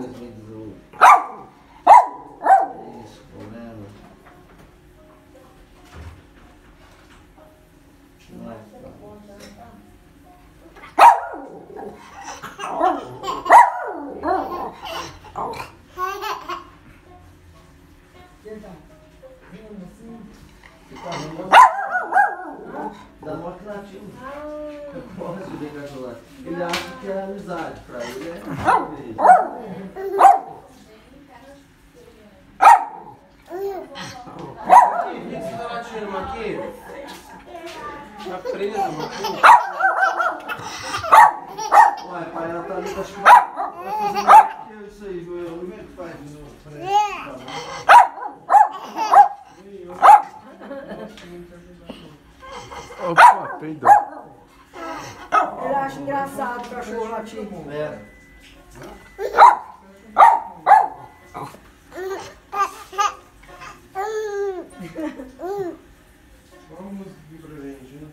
2018. Isso, problema. Não é. Ele acha que é amizade, pra ele é. Aqui, o que você tá latindo aqui? Tá preso, Maquinho? Ué, pai, ela tá ali, acho que vai vai fazer mais que eu isso aí, Joel. Como é que faz de novo? Peraí. Opa, peidou. Ele acha engraçado o cachorro latir. É. Hum. vamos uma musiquinha pra gente, né?